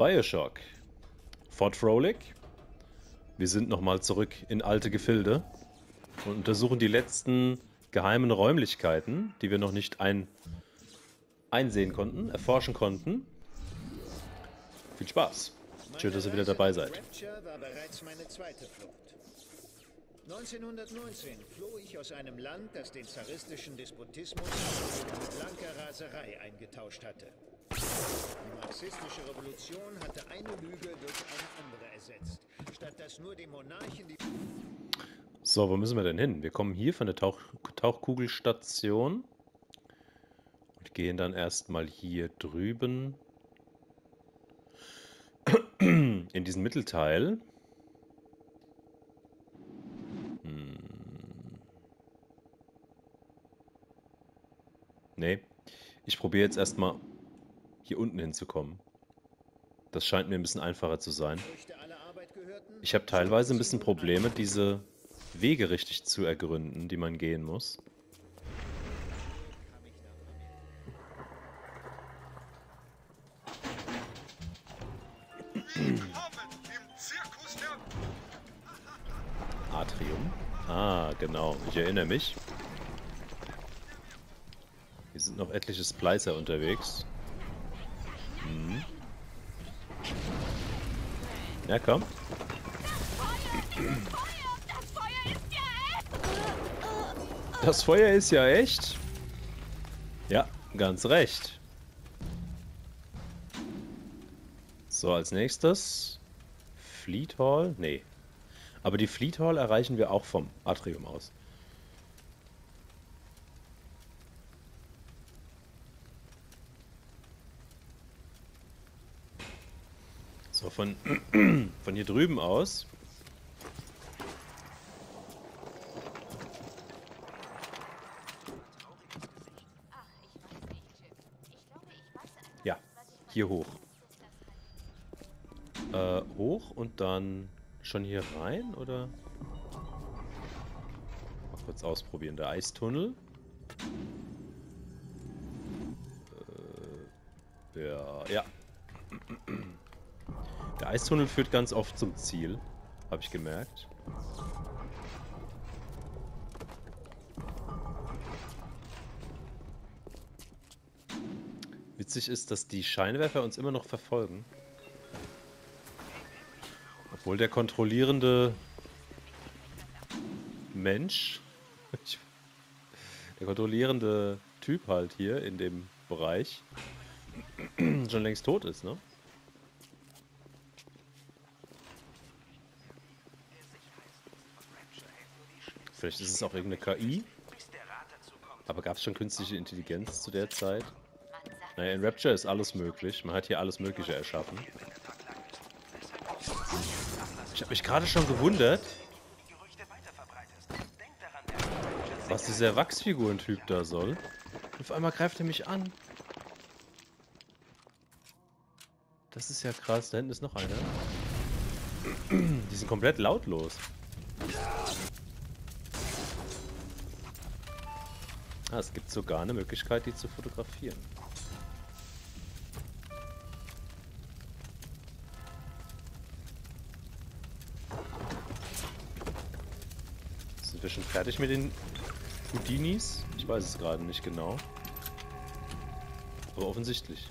Bioshock. Fort Frolic. Wir sind nochmal zurück in alte Gefilde und untersuchen die letzten geheimen Räumlichkeiten, die wir noch nicht ein einsehen konnten, erforschen konnten. Viel Spaß. Schön, dass ihr wieder dabei seid. Rapture war bereits meine zweite Flucht. 1919 floh ich aus einem Land, das den zaristischen Despotismus mit blanker Raserei eingetauscht hatte. Die marxistische Revolution hatte eine Lüge durch eine andere ersetzt. Statt dass nur dem Monarchen die So, wo müssen wir denn hin? Wir kommen hier von der Tauch Tauchkugelstation und gehen dann erstmal hier drüben in diesen Mittelteil. Hm. Nee, ich probiere jetzt erstmal hier unten hinzukommen. Das scheint mir ein bisschen einfacher zu sein. Ich habe teilweise ein bisschen Probleme, diese Wege richtig zu ergründen, die man gehen muss. Atrium. Ah, genau. Ich erinnere mich. Hier sind noch etliche Splicer unterwegs. Ja, komm. Das Feuer ist ja echt. Ja, ganz recht. So, als nächstes. Fleet Hall? Nee. Aber die Fleet Hall erreichen wir auch vom Atrium aus. Von, von hier drüben aus. Ja, hier hoch. Äh, hoch und dann schon hier rein, oder? Mal kurz ausprobieren. Der Eistunnel. Äh, ja, ja. Eistunnel führt ganz oft zum Ziel. Habe ich gemerkt. Witzig ist, dass die Scheinwerfer uns immer noch verfolgen. Obwohl der kontrollierende Mensch, der kontrollierende Typ halt hier in dem Bereich schon längst tot ist, ne? Vielleicht ist es auch irgendeine KI. Aber gab es schon künstliche Intelligenz zu der Zeit? Naja, in Rapture ist alles möglich. Man hat hier alles Mögliche erschaffen. Ich habe mich gerade schon gewundert, was dieser Wachsfigurentyp da soll. Auf einmal greift er mich an. Das ist ja krass. Da hinten ist noch einer. Die sind komplett lautlos. Ah, es gibt sogar eine Möglichkeit, die zu fotografieren. Sind wir schon fertig mit den Houdinis? Ich weiß es gerade nicht genau. Aber offensichtlich.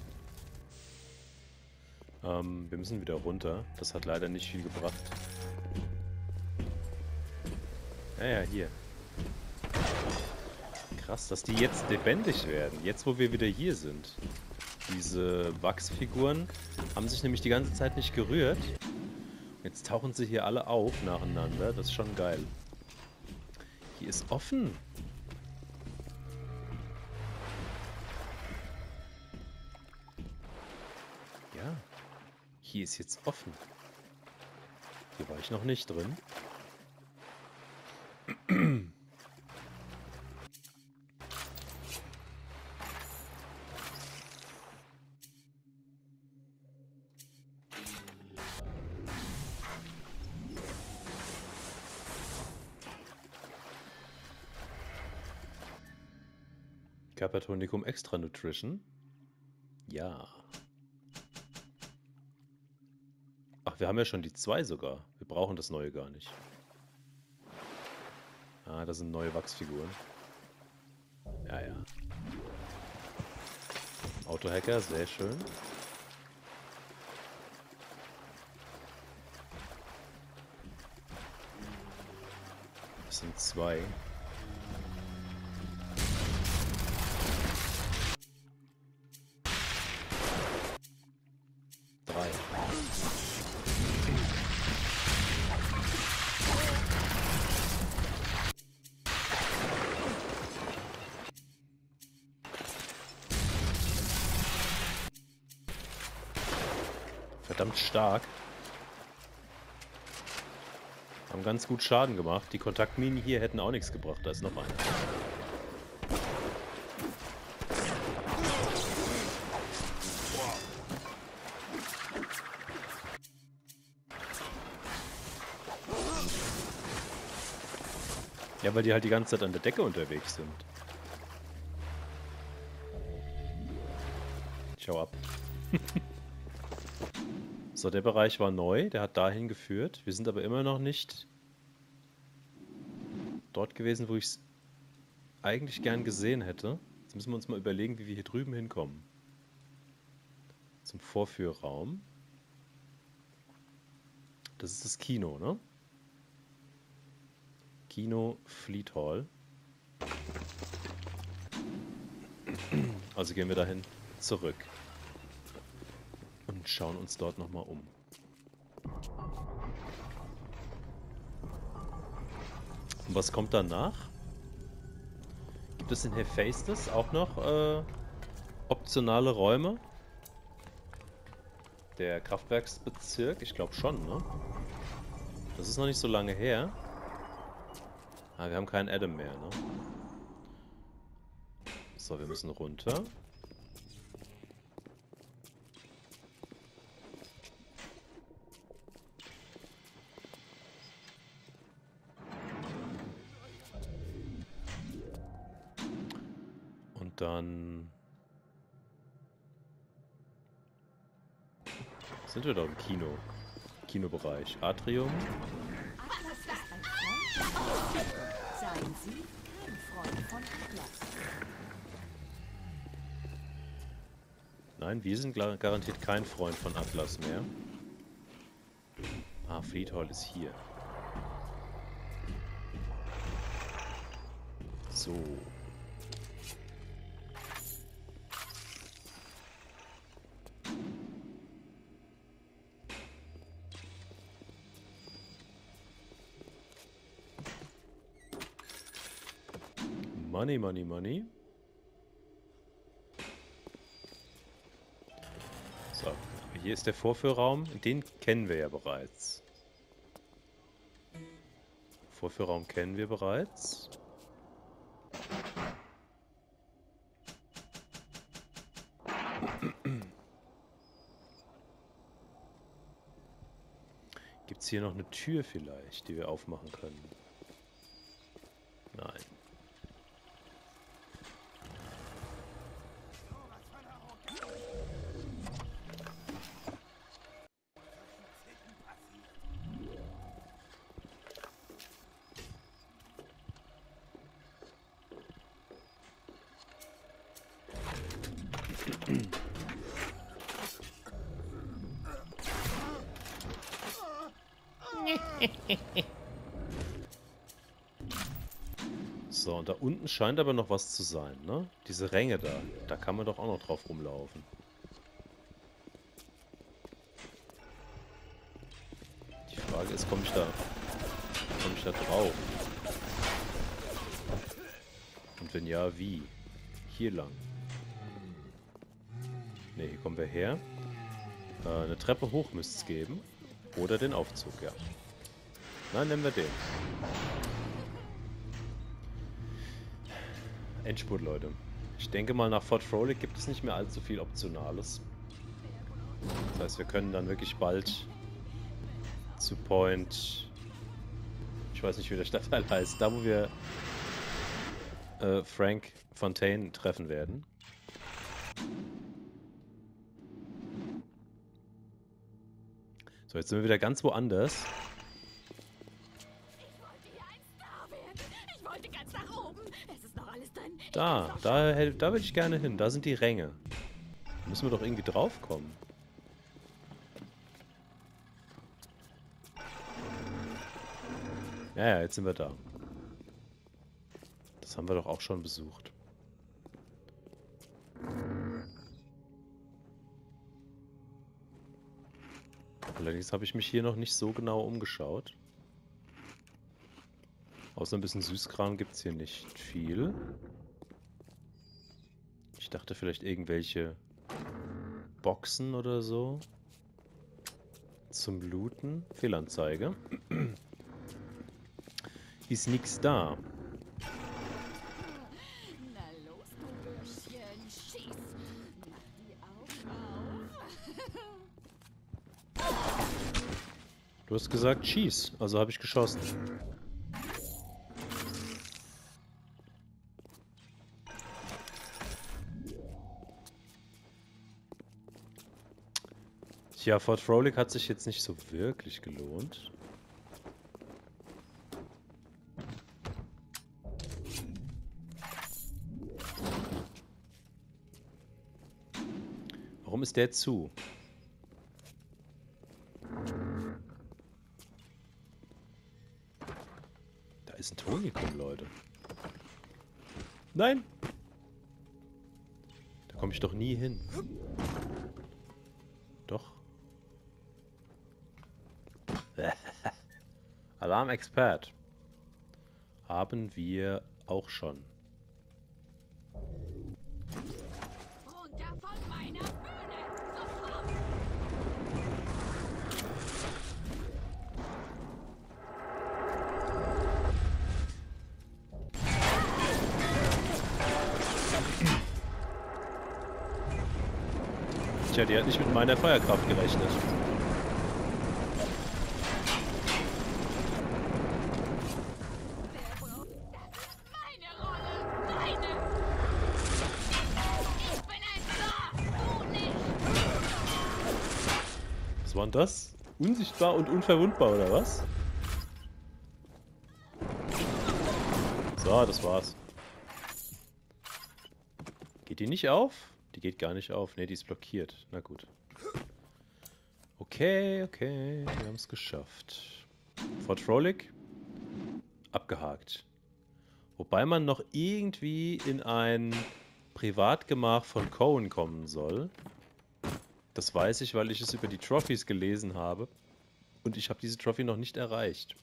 Ähm, wir müssen wieder runter. Das hat leider nicht viel gebracht. Ja, ja, hier. Krass, dass die jetzt lebendig werden. Jetzt, wo wir wieder hier sind. Diese Wachsfiguren haben sich nämlich die ganze Zeit nicht gerührt. Jetzt tauchen sie hier alle auf nacheinander. Das ist schon geil. Hier ist offen. Ja. Hier ist jetzt offen. Hier war ich noch nicht drin. Carpatonicum Extra Nutrition. Ja. wir haben ja schon die zwei sogar. Wir brauchen das neue gar nicht. Ah, das sind neue Wachsfiguren. Ja, ja. Autohacker, sehr schön. Das sind zwei. Ganz gut Schaden gemacht. Die Kontaktminen hier hätten auch nichts gebracht. Da ist noch einer. Ja, weil die halt die ganze Zeit an der Decke unterwegs sind. Schau ab. so, der Bereich war neu. Der hat dahin geführt. Wir sind aber immer noch nicht dort gewesen, wo ich es eigentlich gern gesehen hätte. Jetzt müssen wir uns mal überlegen, wie wir hier drüben hinkommen. Zum Vorführraum. Das ist das Kino, ne? Kino Fleet Hall. Also gehen wir dahin zurück. Und schauen uns dort nochmal um. Und was kommt danach? Gibt es in Hephaestus auch noch äh, optionale Räume? Der Kraftwerksbezirk? Ich glaube schon, ne? Das ist noch nicht so lange her. Ah, wir haben keinen Adam mehr, ne? So, wir müssen runter. Dann... Sind wir doch im Kino. Kinobereich. Atrium. Nein, wir sind garantiert kein Freund von Atlas mehr. Ah, Fleet Hall ist hier. So. Money, money, money. So, hier ist der Vorführraum. Den kennen wir ja bereits. Vorführraum kennen wir bereits. Gibt es hier noch eine Tür vielleicht, die wir aufmachen können? So, und da unten scheint aber noch was zu sein, ne? Diese Ränge da. Da kann man doch auch noch drauf rumlaufen. Die Frage ist, komme ich da... Komme ich da drauf? Und wenn ja, wie? Hier lang. Ne, hier kommen wir her. Äh, eine Treppe hoch müsste es geben. Oder den Aufzug, ja. Na, nehmen wir den. Endspurt, Leute. Ich denke mal, nach Fort Frolic gibt es nicht mehr allzu viel Optionales. Das heißt, wir können dann wirklich bald zu Point... Ich weiß nicht, wie der Stadtteil heißt. Da, wo wir äh, Frank Fontaine treffen werden. Jetzt sind wir wieder ganz woanders. Da, da, da würde ich gerne hin. Da sind die Ränge. Da müssen wir doch irgendwie draufkommen. Ja, ja, jetzt sind wir da. Das haben wir doch auch schon besucht. Allerdings habe ich mich hier noch nicht so genau umgeschaut. Außer ein bisschen Süßkram gibt es hier nicht viel. Ich dachte vielleicht irgendwelche Boxen oder so. Zum Looten. Fehlanzeige. Ist nix da. Du hast gesagt, schieß. Also habe ich geschossen. Tja, Fort Frolic hat sich jetzt nicht so wirklich gelohnt. Warum ist der zu? Tonikum, Leute. Nein! Da komme ich doch nie hin. Doch. Alarmexpert. Haben wir auch schon. Tja, die hat nicht mit meiner Feuerkraft gerechnet. Was war denn das? Unsichtbar und unverwundbar, oder was? So, das war's. Geht die nicht auf? Die geht gar nicht auf. Ne, die ist blockiert. Na gut. Okay, okay. Wir haben es geschafft. Fort Frolic. Abgehakt. Wobei man noch irgendwie in ein Privatgemach von Cohen kommen soll. Das weiß ich, weil ich es über die Trophies gelesen habe. Und ich habe diese Trophy noch nicht erreicht.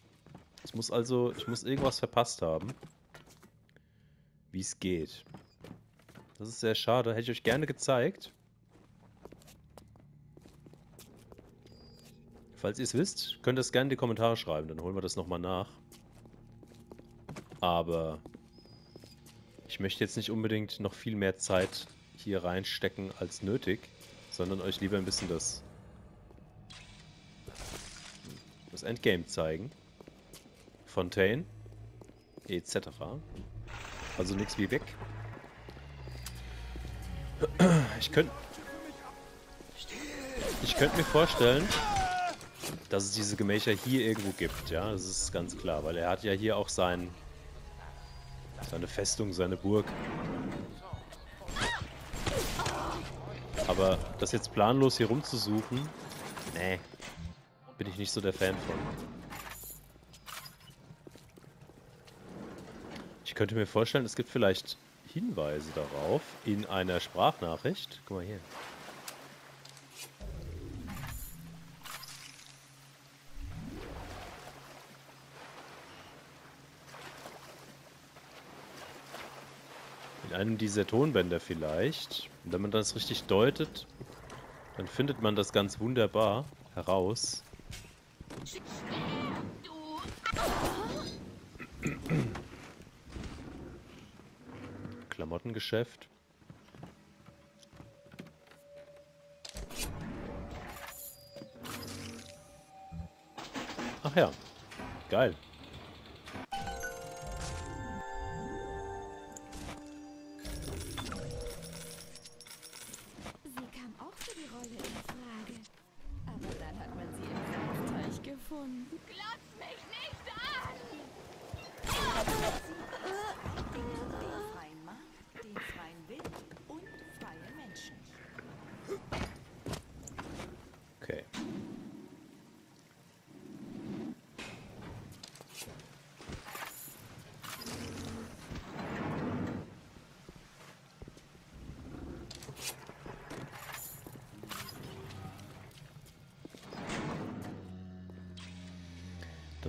Es muss also, ich muss irgendwas verpasst haben. Wie es geht. Das ist sehr schade. Hätte ich euch gerne gezeigt. Falls ihr es wisst, könnt ihr es gerne in die Kommentare schreiben. Dann holen wir das nochmal nach. Aber ich möchte jetzt nicht unbedingt noch viel mehr Zeit hier reinstecken als nötig, sondern euch lieber ein bisschen das, das Endgame zeigen. Fontaine, etc. Also nichts wie weg. Ich könnte ich könnte mir vorstellen, dass es diese Gemächer hier irgendwo gibt, ja, das ist ganz klar, weil er hat ja hier auch sein, seine Festung, seine Burg. Aber das jetzt planlos hier rumzusuchen, nee, bin ich nicht so der Fan von. Ich könnte mir vorstellen, es gibt vielleicht Hinweise darauf in einer Sprachnachricht. Guck mal hier. In einem dieser Tonbänder vielleicht. Und wenn man das richtig deutet, dann findet man das ganz wunderbar heraus. Du. Klamottengeschäft. Ach ja, geil.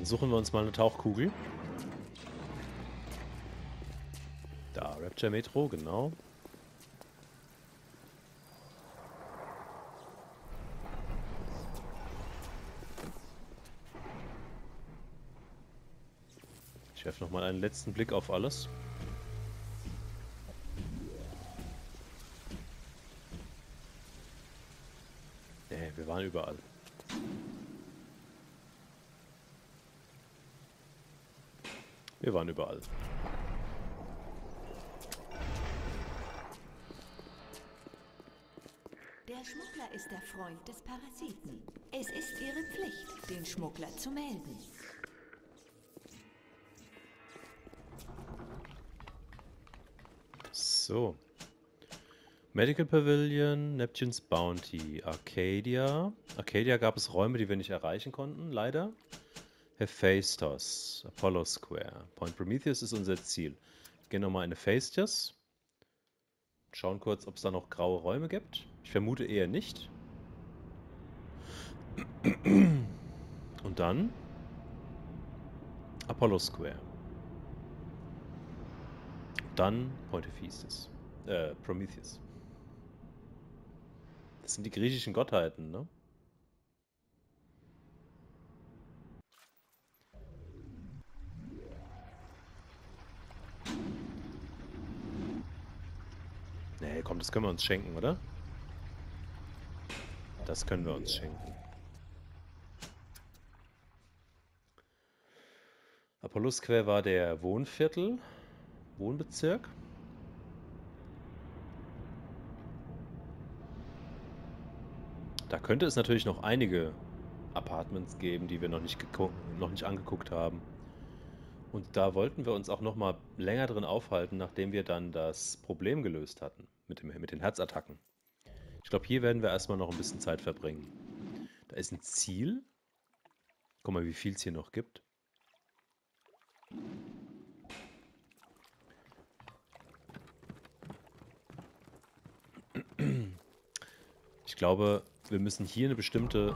Suchen wir uns mal eine Tauchkugel. Da, Rapture Metro, genau. Ich werfe nochmal einen letzten Blick auf alles. Nee, wir waren überall. Wir waren überall. Der Schmuggler ist der Freund des Parasiten. Es ist ihre Pflicht, den Schmuggler zu melden. So. Medical Pavilion, Neptune's Bounty, Arcadia. Arcadia gab es Räume, die wir nicht erreichen konnten, leider. Hephaestus, Apollo Square. Point Prometheus ist unser Ziel. Wir gehen nochmal in Hephaestus. Schauen kurz, ob es da noch graue Räume gibt. Ich vermute eher nicht. Und dann Apollo Square. Dann Point Hephaestus. Äh, Prometheus. Das sind die griechischen Gottheiten, ne? Nee, komm, das können wir uns schenken, oder? Das können wir uns schenken. Apollo Square war der Wohnviertel, Wohnbezirk. Da könnte es natürlich noch einige Apartments geben, die wir noch nicht, noch nicht angeguckt haben. Und da wollten wir uns auch noch mal länger drin aufhalten, nachdem wir dann das Problem gelöst hatten mit, dem, mit den Herzattacken. Ich glaube, hier werden wir erstmal noch ein bisschen Zeit verbringen. Da ist ein Ziel. Guck mal, wie viel es hier noch gibt. Ich glaube, wir müssen hier eine bestimmte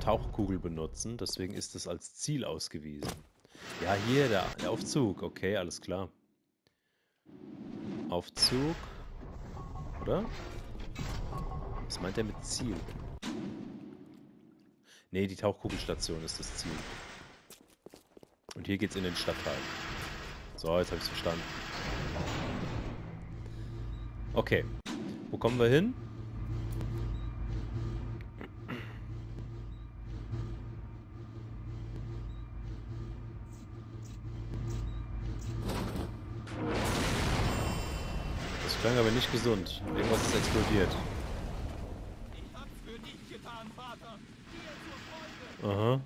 Tauchkugel benutzen. Deswegen ist es als Ziel ausgewiesen. Ja, hier, der, der Aufzug. Okay, alles klar. Aufzug. Oder? Was meint er mit Ziel? Nee, die Tauchkugelstation ist das Ziel. Und hier geht's in den Stadtteil. So, jetzt habe ich's verstanden. Okay. Wo kommen wir hin? Nicht gesund. Irgendwas ist explodiert. Ich hab's für dich getan, Vater. Aha.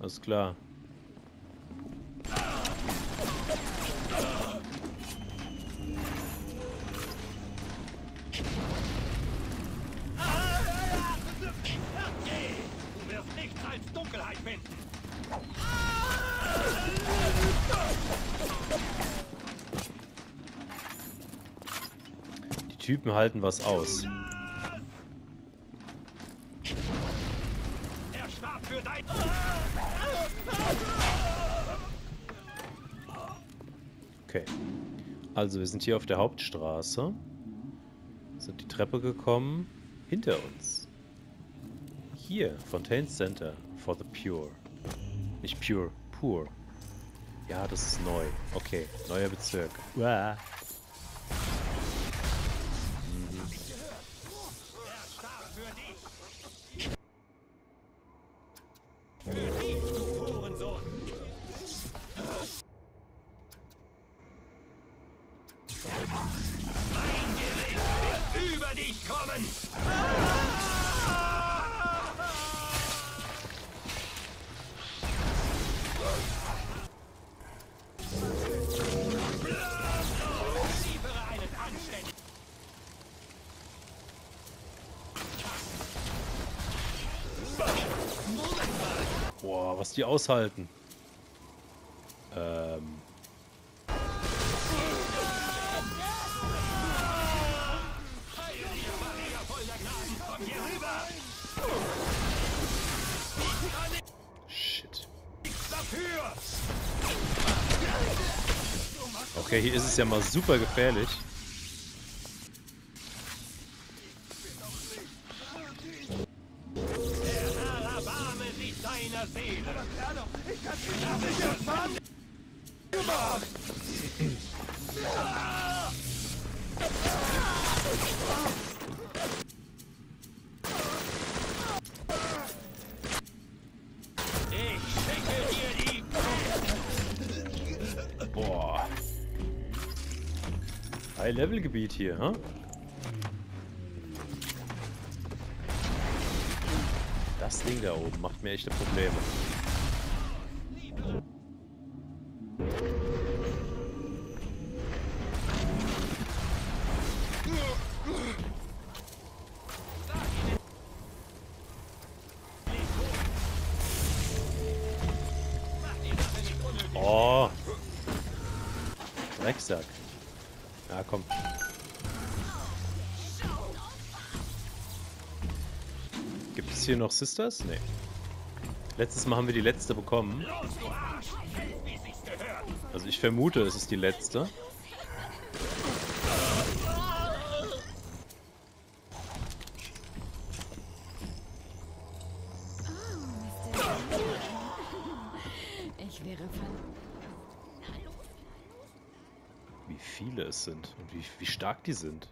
Alles klar. Halten was aus. Okay. Also, wir sind hier auf der Hauptstraße. Sind die Treppe gekommen. Hinter uns. Hier, Fontaine Center for the Pure. Nicht Pure, Pur. Ja, das ist neu. Okay, neuer Bezirk. Uah. Aushalten. Ähm. Okay, hier ist es ja mal super gefährlich. High-Level-Gebiet hier, hä? Das Ding da oben macht mir echte Probleme. Hier noch Sisters? Nee. Letztes Mal haben wir die letzte bekommen. Also ich vermute, es ist die letzte. Wie viele es sind und wie, wie stark die sind.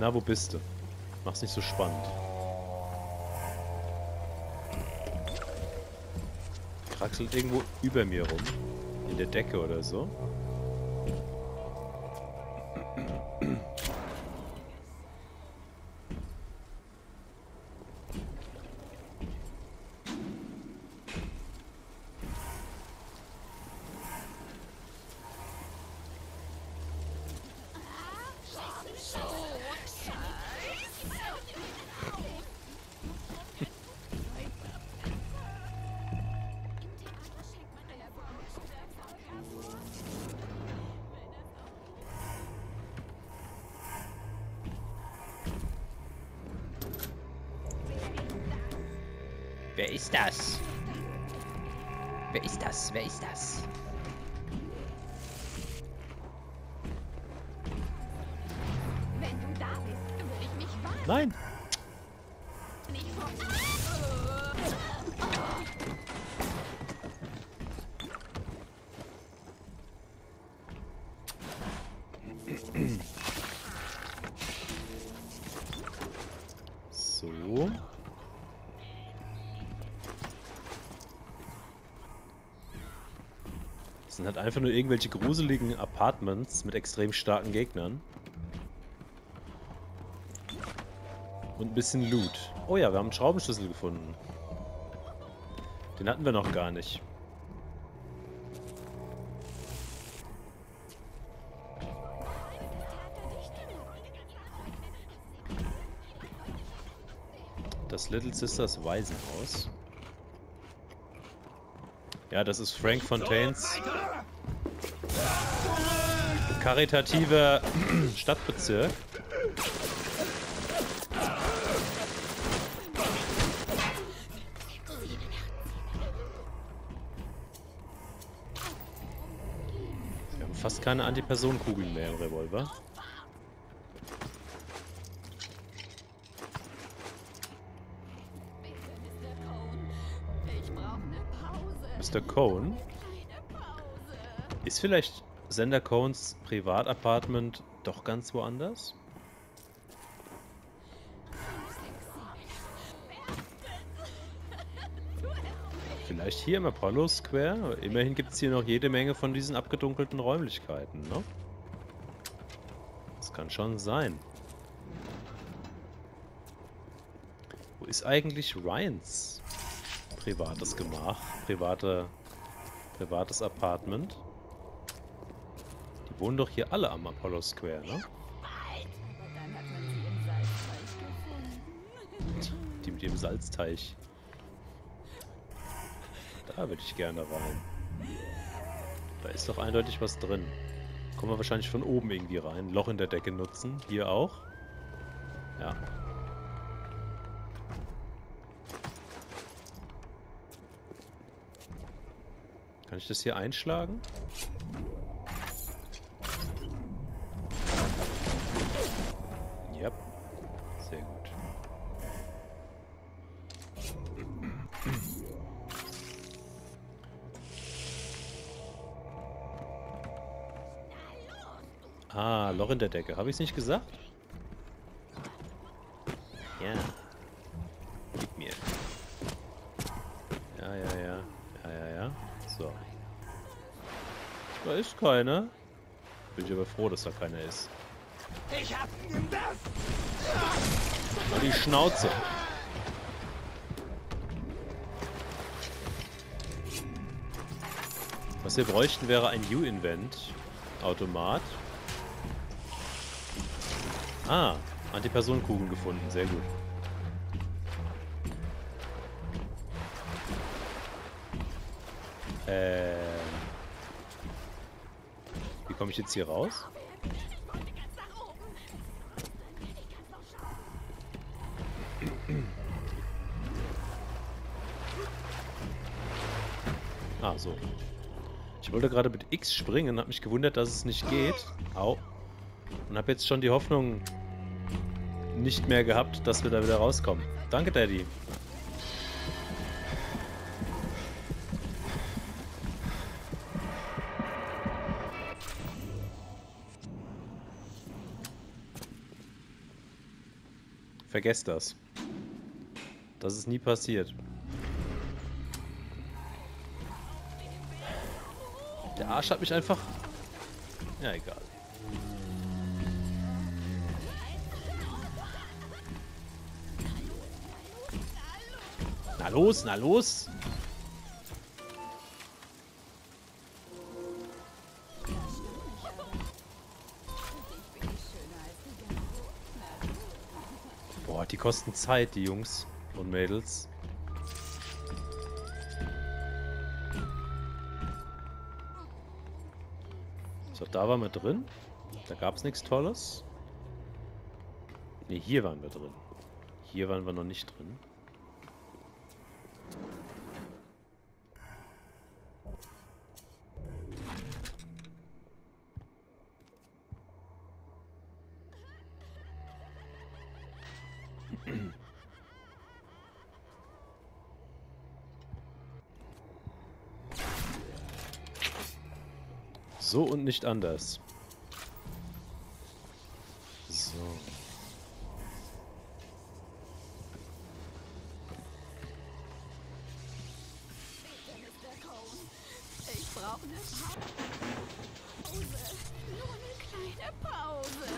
Na, wo bist du? Mach's nicht so spannend. Kraxelt irgendwo über mir rum. In der Decke oder so. Wer ist das? Einfach nur irgendwelche gruseligen Apartments mit extrem starken Gegnern. Und ein bisschen Loot. Oh ja, wir haben einen Schraubenschlüssel gefunden. Den hatten wir noch gar nicht. Das Little Sisters Waisenhaus. Ja, das ist Frank Fontaines karitativer Stadtbezirk. Wir haben fast keine Antipersonenkugeln mehr im Revolver. Mr. Cone, ich brauche eine Pause. Mr. Cohn. Ist vielleicht Sender Cohns Privatapartment doch ganz woanders? Vielleicht hier im Apollo Square? Immerhin gibt es hier noch jede Menge von diesen abgedunkelten Räumlichkeiten, ne? Das kann schon sein. Wo ist eigentlich Ryans privates Gemach, private, privates Apartment. Wohnen doch hier alle am Apollo Square, ne? Die mit dem Salzteich. Da würde ich gerne rein. Da ist doch eindeutig was drin. Kommen wir wahrscheinlich von oben irgendwie rein. Loch in der Decke nutzen. Hier auch. Ja. Kann ich das hier einschlagen? Der Decke. Habe ich es nicht gesagt? Ja. Gib mir. Ja, ja, ja. Ja, ja, ja. So. Da ist keiner. Bin ich aber froh, dass da keiner ist. Ich hab das! Die Schnauze. Was wir bräuchten wäre ein U-Invent-Automat. Ah, Antipersonenkugeln gefunden. Sehr gut. Ähm. Wie komme ich jetzt hier raus? Ah, so. Ich wollte gerade mit X springen, habe mich gewundert, dass es nicht geht. Au. Und habe jetzt schon die Hoffnung nicht mehr gehabt, dass wir da wieder rauskommen. Danke, Daddy. Vergesst das. Das ist nie passiert. Der Arsch hat mich einfach... Ja, egal. Los, na los! Boah, die kosten Zeit, die Jungs und Mädels. So, da waren wir drin. Da gab es nichts Tolles. Ne, hier waren wir drin. Hier waren wir noch nicht drin. So und nicht anders. So. Ich brauche eine Pause. Nur eine kleine Pause.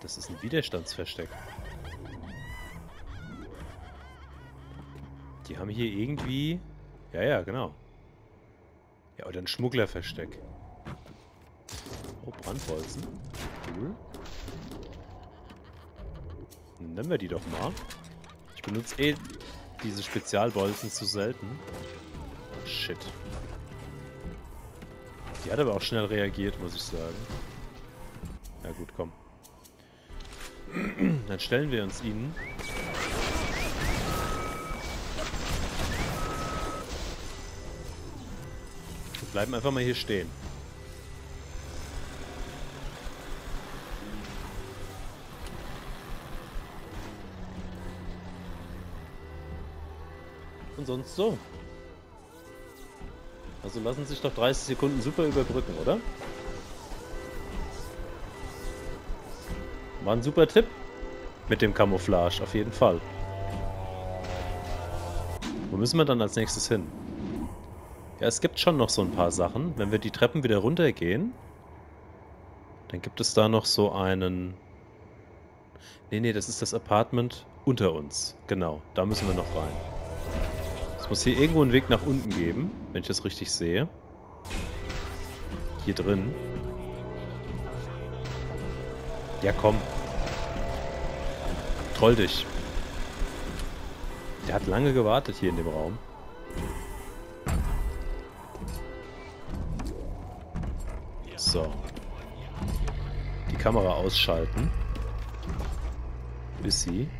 Das ist ein Widerstandsversteck. Hier irgendwie... Ja, ja, genau. Ja, oder ein Schmugglerversteck. Oh, Brandbolzen. Cool. Dann Nehmen wir die doch mal. Ich benutze eh diese Spezialbolzen zu selten. Shit. Die hat aber auch schnell reagiert, muss ich sagen. Na gut, komm. Dann stellen wir uns ihnen. Bleiben einfach mal hier stehen. Und sonst so. Also lassen sich doch 30 Sekunden super überbrücken, oder? War ein super Tipp mit dem Camouflage, auf jeden Fall. Wo müssen wir dann als nächstes hin? Ja, es gibt schon noch so ein paar Sachen. Wenn wir die Treppen wieder runtergehen, dann gibt es da noch so einen Nee, nee, das ist das Apartment unter uns. Genau, da müssen wir noch rein. Es muss hier irgendwo einen Weg nach unten geben, wenn ich das richtig sehe. Hier drin. Ja, komm. Troll dich. Der hat lange gewartet hier in dem Raum. So. Die Kamera ausschalten. Ist sie.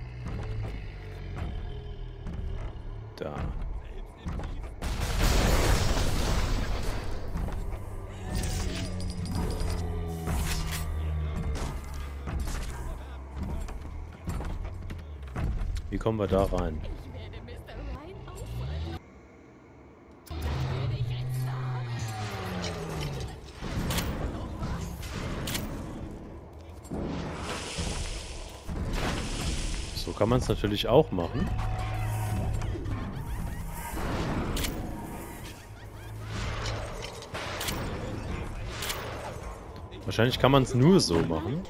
Da. Wie kommen wir da rein? Kann man es natürlich auch machen. Wahrscheinlich kann man es nur so machen.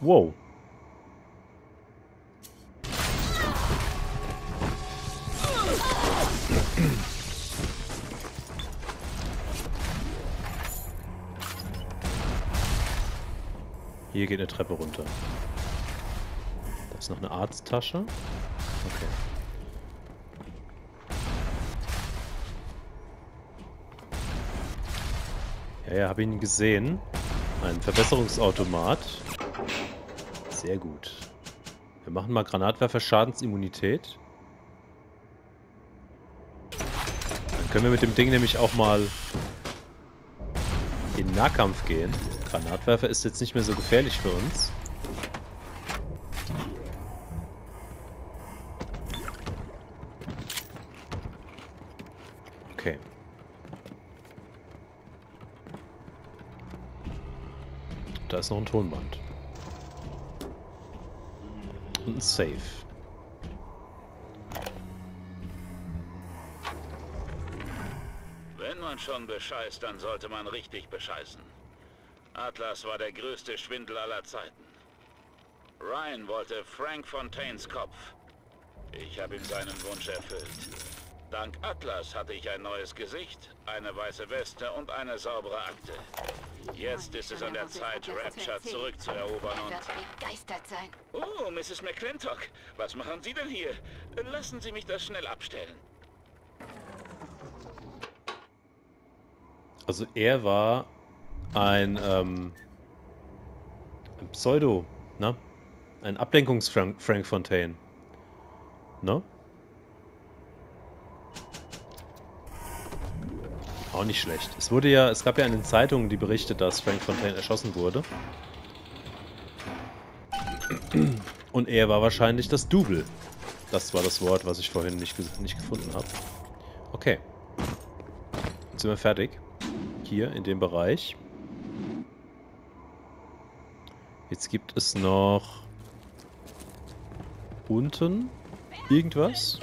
Wow. Hier geht eine Treppe runter. Da ist noch eine Arzttasche. Okay. Ja, ja, habe ihn gesehen. Ein Verbesserungsautomat. Sehr gut. Wir machen mal Granatwerfer Schadensimmunität. Dann können wir mit dem Ding nämlich auch mal in Nahkampf gehen. Granatwerfer ist jetzt nicht mehr so gefährlich für uns. Okay. Da ist noch ein Tonband. Und ein Safe. Wenn man schon bescheißt, dann sollte man richtig bescheißen. Atlas war der größte Schwindel aller Zeiten. Ryan wollte Frank Fontaines Kopf. Ich habe ihm seinen Wunsch erfüllt. Dank Atlas hatte ich ein neues Gesicht, eine weiße Weste und eine saubere Akte. Jetzt ist es an der Zeit, Rapture zurückzuerobern und... begeistert sein. Oh, Mrs. McClintock, was machen Sie denn hier? Lassen Sie mich das schnell abstellen. Also er war ein, ähm, ein Pseudo, ne? Ein Ablenkungs-Frank Frank Fontaine. Ne? Auch nicht schlecht. Es wurde ja, es gab ja in den Zeitungen die Berichte, dass Frank Fontaine erschossen wurde. Und er war wahrscheinlich das Double. Das war das Wort, was ich vorhin nicht, nicht gefunden habe. Okay. Jetzt sind wir fertig. Hier in dem Bereich. Jetzt gibt es noch unten irgendwas.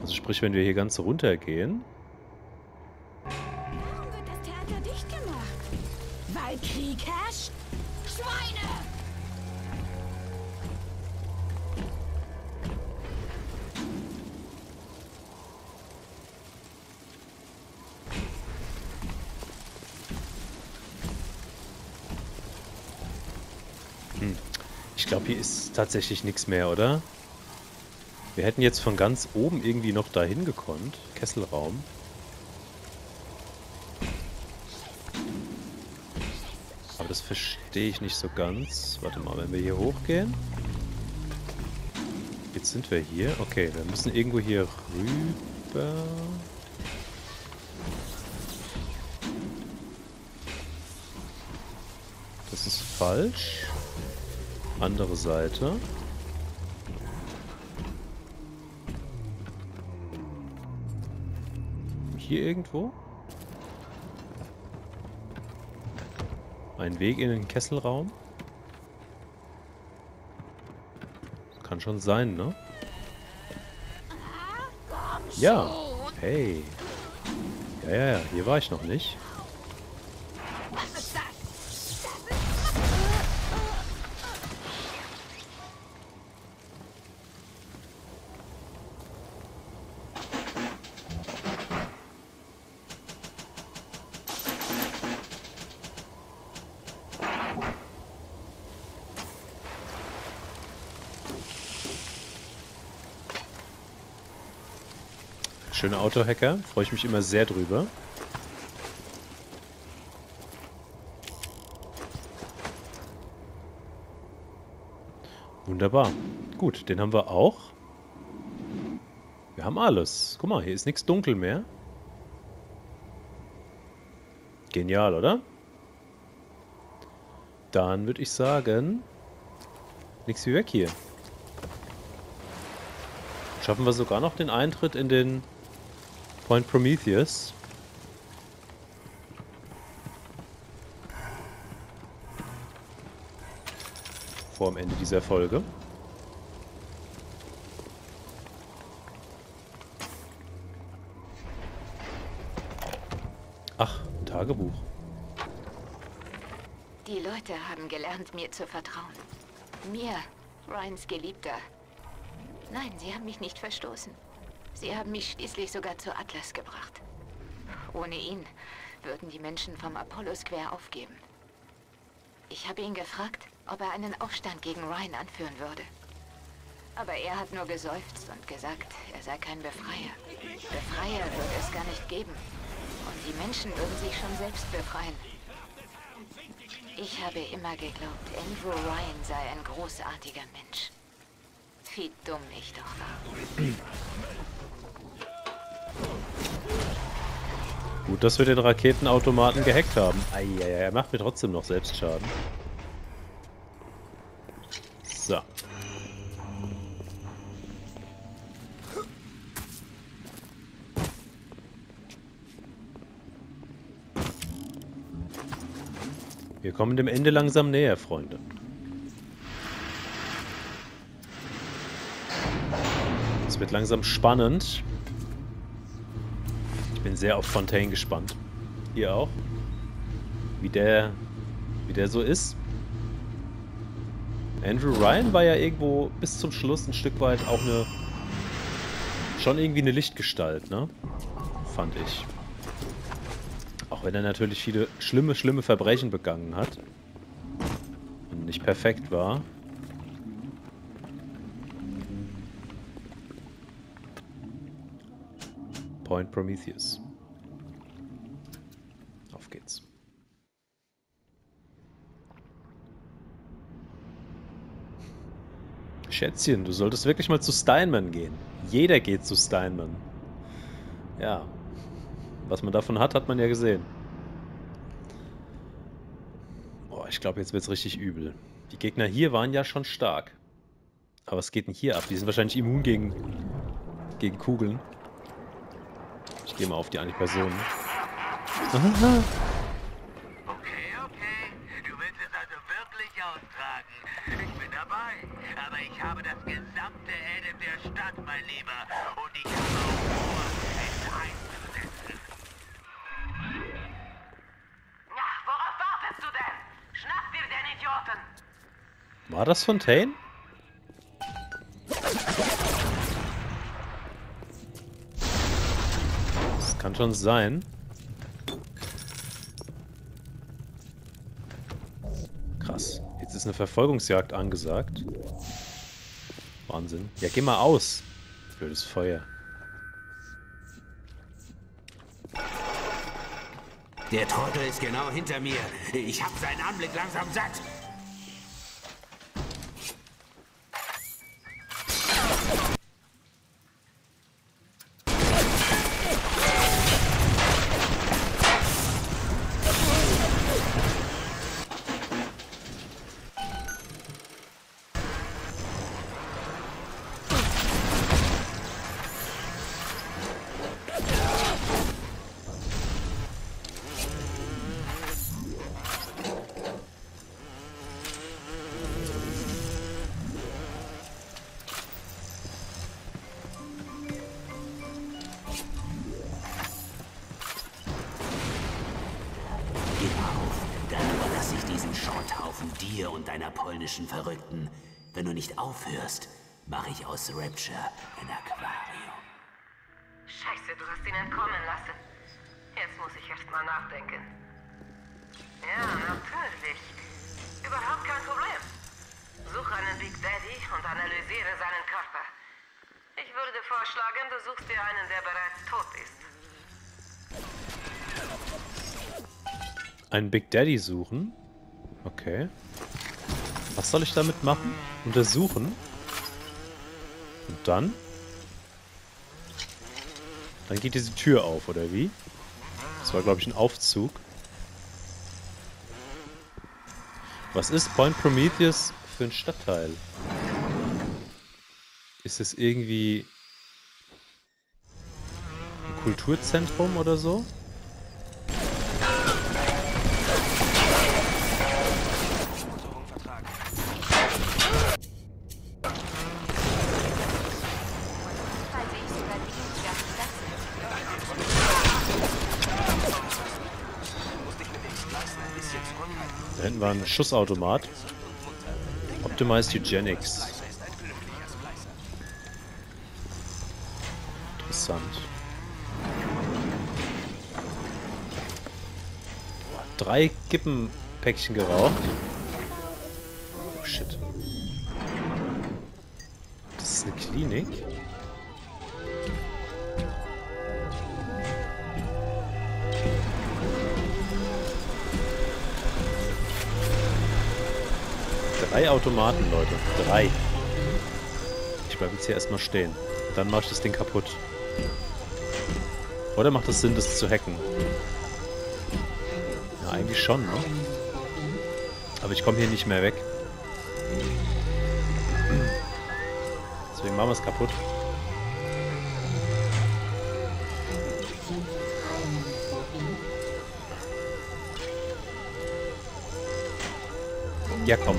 Also sprich, wenn wir hier ganz runter gehen, Ich glaube, hier ist tatsächlich nichts mehr, oder? Wir hätten jetzt von ganz oben irgendwie noch dahin gekonnt. Kesselraum. Aber das verstehe ich nicht so ganz. Warte mal, wenn wir hier hochgehen. Jetzt sind wir hier. Okay, wir müssen irgendwo hier rüber. Das ist falsch. Andere Seite. Hier irgendwo? Ein Weg in den Kesselraum? Kann schon sein, ne? Ja. Hey. Ja, ja, ja. Hier war ich noch nicht. Schöner Autohacker. Freue ich mich immer sehr drüber. Wunderbar. Gut, den haben wir auch. Wir haben alles. Guck mal, hier ist nichts dunkel mehr. Genial, oder? Dann würde ich sagen, nichts wie weg hier. Schaffen wir sogar noch den Eintritt in den Point Prometheus. Vor dem Ende dieser Folge. Ach, ein Tagebuch. Die Leute haben gelernt, mir zu vertrauen. Mir, Ryans Geliebter. Nein, sie haben mich nicht verstoßen. Sie haben mich schließlich sogar zu Atlas gebracht. Ohne ihn würden die Menschen vom Apollo Square aufgeben. Ich habe ihn gefragt, ob er einen Aufstand gegen Ryan anführen würde. Aber er hat nur geseufzt und gesagt, er sei kein Befreier. Befreier würde es gar nicht geben. Und die Menschen würden sich schon selbst befreien. Ich habe immer geglaubt, Andrew Ryan sei ein großartiger Mensch. Wie dumm ich doch war. Gut, dass wir den Raketenautomaten gehackt haben. Eieiei, er macht mir trotzdem noch Selbstschaden. So. Wir kommen dem Ende langsam näher, Freunde. Es wird langsam spannend. Ich bin sehr auf Fontaine gespannt. Ihr auch? Wie der, wie der so ist. Andrew Ryan war ja irgendwo bis zum Schluss ein Stück weit auch eine, schon irgendwie eine Lichtgestalt, ne? Fand ich. Auch wenn er natürlich viele schlimme, schlimme Verbrechen begangen hat. Und nicht perfekt war. Point Prometheus. Auf geht's. Schätzchen, du solltest wirklich mal zu Steinman gehen. Jeder geht zu Steinman. Ja. Was man davon hat, hat man ja gesehen. Boah, ich glaube, jetzt wird es richtig übel. Die Gegner hier waren ja schon stark. Aber was geht denn hier ab? Die sind wahrscheinlich immun gegen, gegen Kugeln. Gehe mal auf die eine Person. Aha. Okay, okay. Du willst es also wirklich austragen. Ich bin dabei. Aber ich habe das gesamte Adam der Stadt, mein Lieber. Und ich habe auch vor, es einzusetzen. Na, worauf wartest du denn? Schnapp dir den Idioten! War das Fontaine? Schon sein. Krass. Jetzt ist eine Verfolgungsjagd angesagt. Wahnsinn. Ja, geh mal aus. Blödes Feuer. Der Trottel ist genau hinter mir. Ich hab seinen Anblick langsam satt. Dir und deiner polnischen Verrückten. Wenn du nicht aufhörst, mache ich aus Rapture ein Aquarium. Scheiße, du hast ihn entkommen lassen. Jetzt muss ich erst mal nachdenken. Ja, natürlich. Überhaupt kein Problem. Such einen Big Daddy und analysiere seinen Körper. Ich würde vorschlagen, du suchst dir einen, der bereits tot ist. Einen Big Daddy suchen? Okay. Was soll ich damit machen? Untersuchen? Und dann? Dann geht diese Tür auf, oder wie? Das war, glaube ich, ein Aufzug. Was ist Point Prometheus für ein Stadtteil? Ist es irgendwie ein Kulturzentrum oder so? Schussautomat. Optimized Eugenics. Interessant. Drei Kippenpäckchen geraucht. Oh shit. Das ist eine Klinik. Drei Automaten, Leute. Drei. Ich bleibe jetzt hier erstmal stehen. Dann mache ich das Ding kaputt. Oder macht es Sinn, das zu hacken? Ja, eigentlich schon, ne? Aber ich komme hier nicht mehr weg. Deswegen machen wir es kaputt. Ja, komm.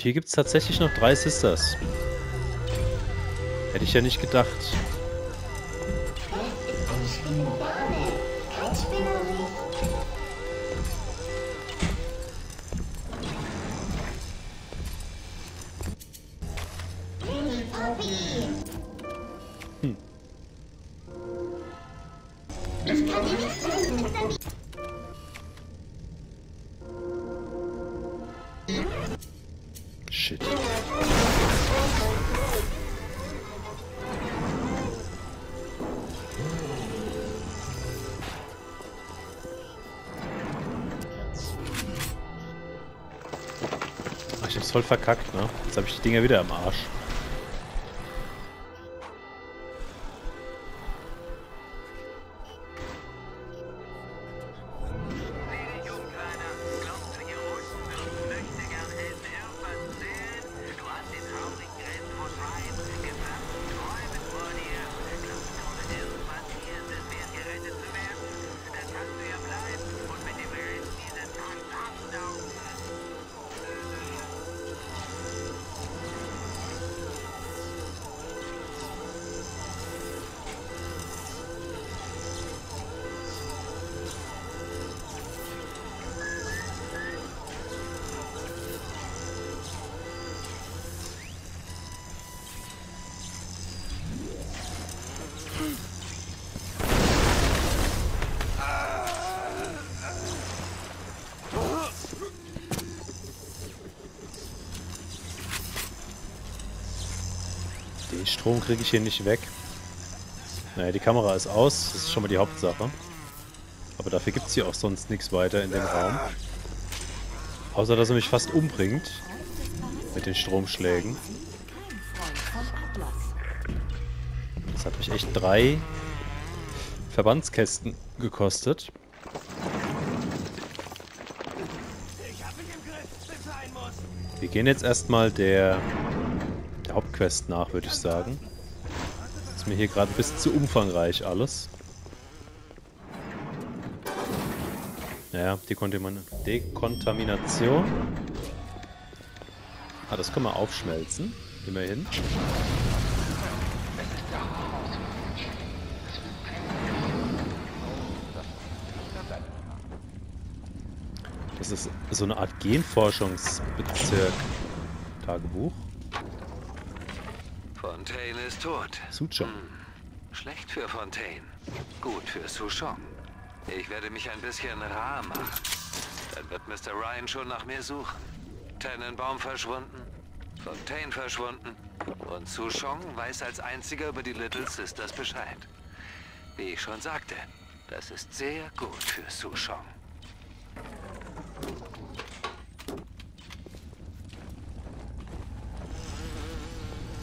Und hier gibt es tatsächlich noch drei Sisters. Hätte ich ja nicht gedacht. Voll verkackt, ne? Jetzt habe ich die Dinger wieder am Arsch. Strom kriege ich hier nicht weg. Naja, die Kamera ist aus. Das ist schon mal die Hauptsache. Aber dafür gibt es hier auch sonst nichts weiter in dem Raum. Außer, dass er mich fast umbringt. Mit den Stromschlägen. Das hat mich echt drei Verbandskästen gekostet. Wir gehen jetzt erstmal der, der Hauptquest nach, würde ich sagen. Ist mir hier gerade ein bisschen zu umfangreich alles. Naja, die Dekontamination. Ah, das können wir aufschmelzen. Immerhin. Das ist so eine Art Genforschungsbezirk. Tagebuch. Ist tot. Suchong. Schlecht für Fontaine. Gut für Souchong. Ich werde mich ein bisschen rar machen. Dann wird Mr. Ryan schon nach mir suchen. Tannenbaum verschwunden, Fontaine verschwunden und Souchong weiß als einziger über die Little Sisters Bescheid. Wie ich schon sagte, das ist sehr gut für Souchong.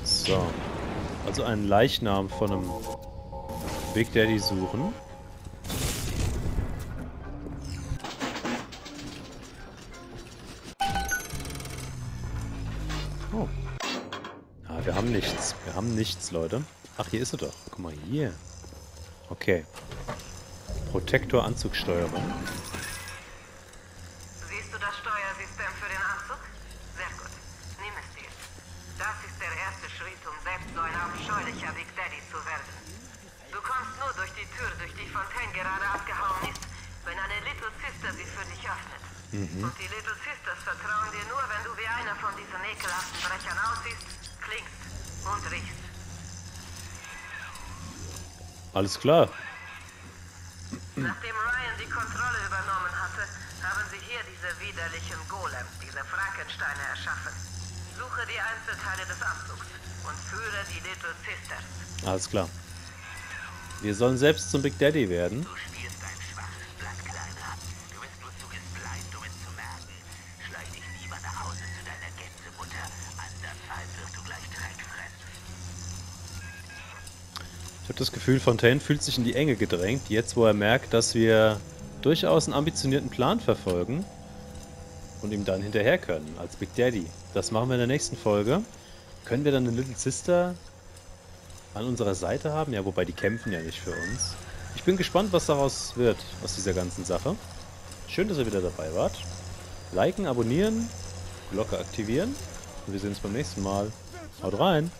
So. Also einen Leichnam von einem Big Daddy suchen. Oh. Ah, wir haben nichts. Wir haben nichts, Leute. Ach, hier ist er doch. Guck mal, hier. Okay. Protektor Anzugsteuerung. Siehst du das Steuersystem für den Anzug? Sehr gut. Nimm es dir. Das ist der erste Schritt, um selbst so ein abscheulicher Big Daddy zu werden. Du kommst nur durch die Tür, durch die Fontaine gerade abgehauen ist, wenn eine Little Sister sie für dich öffnet. Und die Little Sisters vertrauen dir nur, wenn du wie einer von diesen ekelhaften Brechern aussiehst, klingst und riechst. Alles klar. Nachdem Ryan die Kontrolle übernommen hatte, haben sie hier diese widerlichen Golems, diese Frankensteine erschaffen. Suche die Einzelteile des Anzugs und führe die Little Sisters. Alles klar. Wir sollen selbst zum Big Daddy werden. Du spielst ein schwaches Blatt, Kleiner. Du bist nur zu gespleit, um es zu merken. Schleich dich lieber nach Hause zu deiner Gänsemutter. Andernfalls wirst du gleich Dreck fressen. Ich habe das Gefühl, Fontaine fühlt sich in die Enge gedrängt, jetzt wo er merkt, dass wir durchaus einen ambitionierten Plan verfolgen und ihm dann hinterher können als Big Daddy. Das machen wir in der nächsten Folge. Können wir dann eine Little Sister an unserer Seite haben? Ja, wobei die kämpfen ja nicht für uns. Ich bin gespannt, was daraus wird, aus dieser ganzen Sache. Schön, dass ihr wieder dabei wart. Liken, abonnieren, Glocke aktivieren und wir sehen uns beim nächsten Mal. Haut rein!